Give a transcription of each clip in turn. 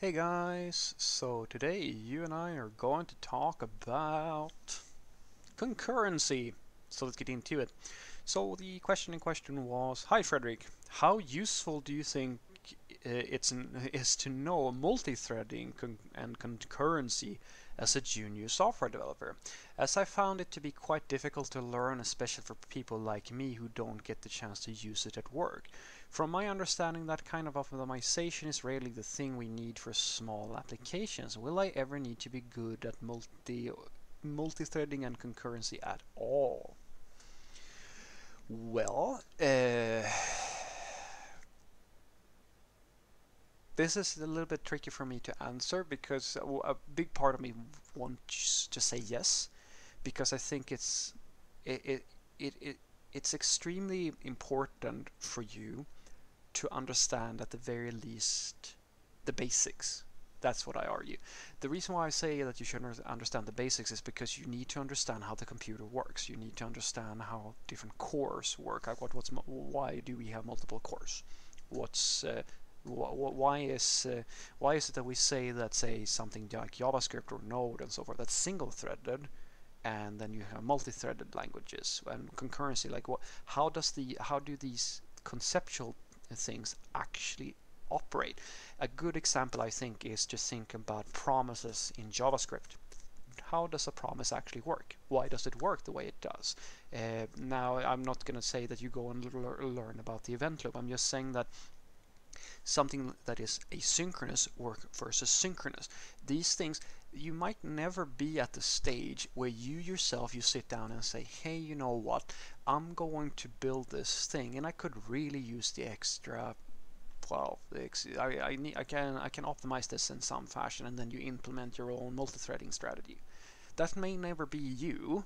Hey guys, so today you and I are going to talk about concurrency. So let's get into it. So the question in question was, Hi Fredrik, how useful do you think it's an, is to know multi-threading con and concurrency as a junior software developer, as I found it to be quite difficult to learn, especially for people like me who don't get the chance to use it at work. From my understanding, that kind of optimization is rarely the thing we need for small applications. Will I ever need to be good at multi multi-threading and concurrency at all? Well, uh, this is a little bit tricky for me to answer because a big part of me wants to say yes because I think it's it, it, it, it it's extremely important for you to understand at the very least the basics. That's what I argue. The reason why I say that you should understand the basics is because you need to understand how the computer works. You need to understand how different cores work. Like what, what's why do we have multiple cores? What's uh, why is uh, why is it that we say that say something like JavaScript or Node and so forth that's single-threaded, and then you have multi-threaded languages and concurrency? Like what? How does the how do these conceptual things actually operate? A good example, I think, is to think about promises in JavaScript how does a promise actually work? Why does it work the way it does? Uh, now, I'm not going to say that you go and learn about the event loop. I'm just saying that something that is asynchronous work versus synchronous. These things, you might never be at the stage where you yourself, you sit down and say, hey, you know what, I'm going to build this thing and I could really use the extra well, I, I, need, I, can, I can optimize this in some fashion and then you implement your own multi-threading strategy. That may never be you,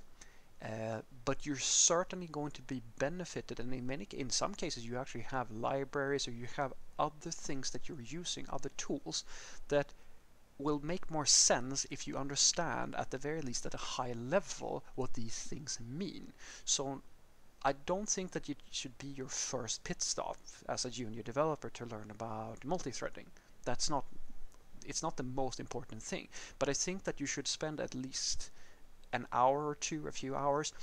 uh, but you're certainly going to be benefited and in many in some cases you actually have libraries or you have other things that you're using other tools that will make more sense if you understand at the very least at a high level what these things mean. So I don't think that it should be your first pit stop as a junior developer to learn about multi-threading. That's not it's not the most important thing. But I think that you should spend at least an hour or two, a few hours,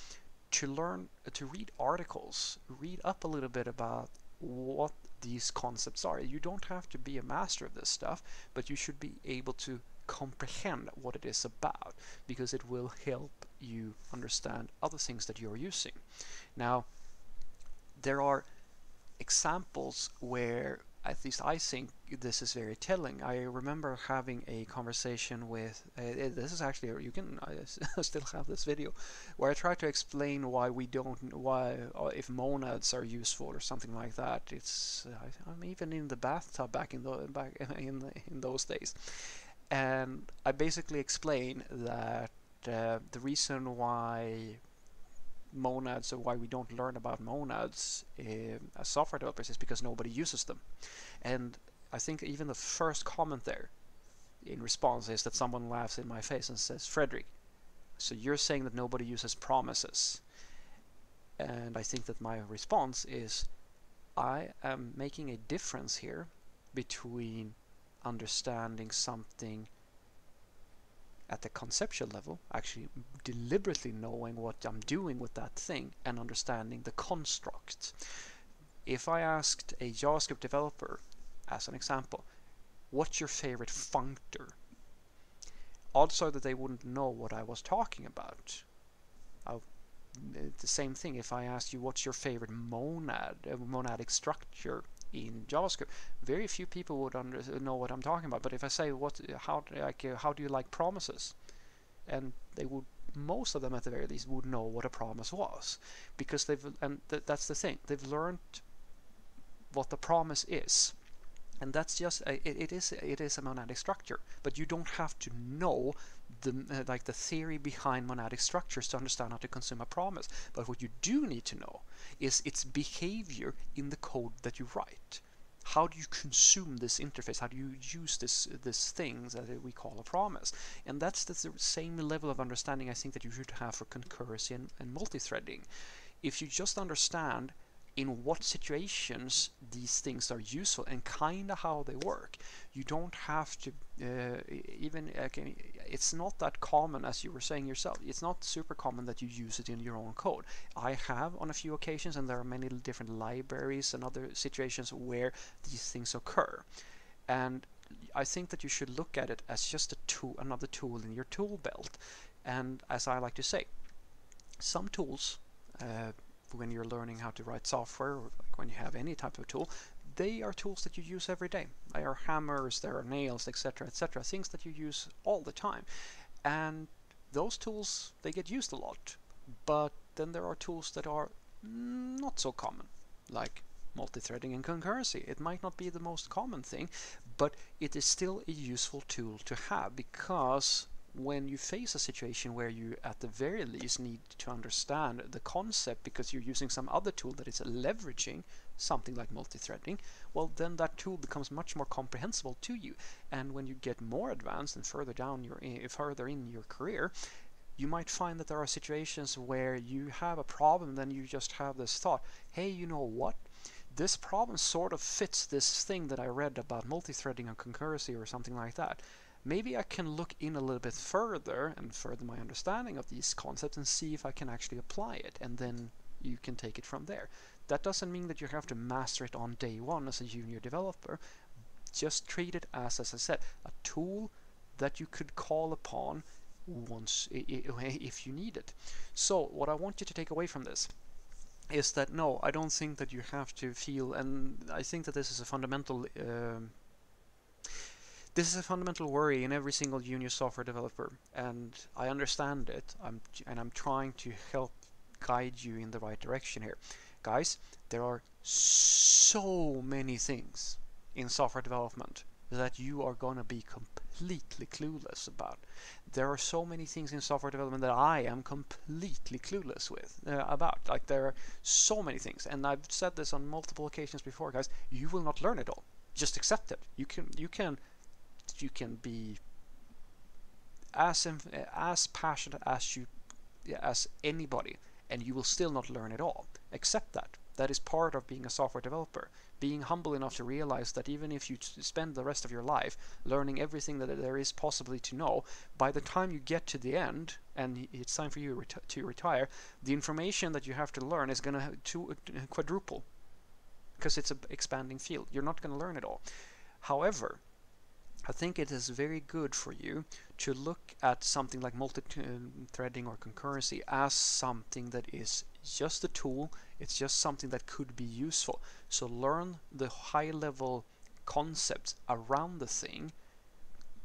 to learn, to read articles, read up a little bit about what these concepts are. You don't have to be a master of this stuff, but you should be able to comprehend what it is about because it will help you understand other things that you're using. Now, there are examples where at least I think this is very telling. I remember having a conversation with, uh, this is actually, you can I still have this video, where I try to explain why we don't, why, uh, if monads are useful or something like that. It's, uh, I'm even in the bathtub back in, the, back in, in those days. And I basically explain that uh, the reason why monads or why we don't learn about monads uh, as software developers is because nobody uses them. And I think even the first comment there in response is that someone laughs in my face and says, Fredrik, so you're saying that nobody uses promises. And I think that my response is, I am making a difference here between understanding something at the conceptual level, actually deliberately knowing what I'm doing with that thing and understanding the construct. If I asked a JavaScript developer, as an example, what's your favorite functor? Odds are that they wouldn't know what I was talking about. I'll, the same thing if I asked you what's your favorite monad, uh, monadic structure, in JavaScript, very few people would know what I'm talking about. But if I say what, how, like, uh, how do you like promises, and they would, most of them at the very least, would know what a promise was, because they've, and th that's the thing, they've learned what the promise is. And that's just it, it is it is a monadic structure, but you don't have to know the uh, like the theory behind monadic structures to understand how to consume a promise. But what you do need to know is its behavior in the code that you write. How do you consume this interface? How do you use this this thing that we call a promise? And that's the same level of understanding I think that you should have for concurrency and, and multi-threading. If you just understand in what situations these things are useful and kind of how they work. You don't have to uh, even okay, it's not that common as you were saying yourself. It's not super common that you use it in your own code. I have on a few occasions, and there are many different libraries and other situations where these things occur. And I think that you should look at it as just a tool, another tool in your tool belt. And as I like to say, some tools uh, when you're learning how to write software like when you have any type of tool, they are tools that you use every day. They are hammers, there are nails, etc., etc., things that you use all the time. And those tools, they get used a lot. But then there are tools that are not so common, like multi-threading and concurrency. It might not be the most common thing, but it is still a useful tool to have because when you face a situation where you at the very least need to understand the concept because you're using some other tool that is leveraging something like multi-threading well then that tool becomes much more comprehensible to you. And when you get more advanced and further down your eh, further in your career you might find that there are situations where you have a problem then you just have this thought hey you know what? This problem sort of fits this thing that I read about multi-threading and concurrency or something like that maybe I can look in a little bit further and further my understanding of these concepts and see if I can actually apply it and then you can take it from there. That doesn't mean that you have to master it on day one as a junior developer. Just treat it as, as I said, a tool that you could call upon once if you need it. So what I want you to take away from this is that no, I don't think that you have to feel, and I think that this is a fundamental um, this is a fundamental worry in every single junior software developer, and I understand it. I'm and I'm trying to help guide you in the right direction here, guys. There are so many things in software development that you are going to be completely clueless about. There are so many things in software development that I am completely clueless with uh, about. Like there are so many things, and I've said this on multiple occasions before, guys. You will not learn it all. Just accept it. You can you can you can be as as passionate as you as anybody and you will still not learn it all. Accept that. That is part of being a software developer. Being humble enough to realize that even if you spend the rest of your life learning everything that there is possibly to know by the time you get to the end and it's time for you to retire the information that you have to learn is going to uh, quadruple because it's an expanding field. You're not going to learn it all. However I think it is very good for you to look at something like multi-threading or concurrency as something that is just a tool, it's just something that could be useful. So learn the high level concepts around the thing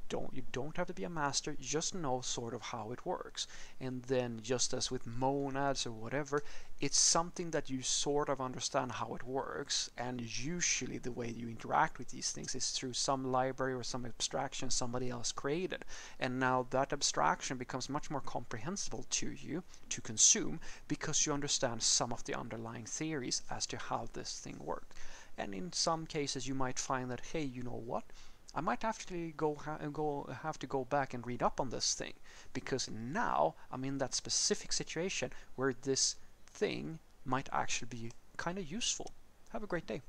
don't you don't have to be a master you just know sort of how it works. And then just as with monads or whatever it's something that you sort of understand how it works. And usually the way you interact with these things is through some library or some abstraction somebody else created. And now that abstraction becomes much more comprehensible to you to consume because you understand some of the underlying theories as to how this thing works and in some cases you might find that hey you know what I might actually go ha go have to go back and read up on this thing because now I'm in that specific situation where this thing might actually be kind of useful. Have a great day.